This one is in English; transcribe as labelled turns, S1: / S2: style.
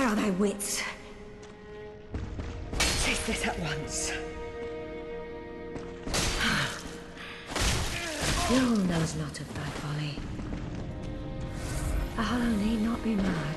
S1: Where are thy wits? Take this at once. Yoel knows not of thy folly. A hollow need not be mine.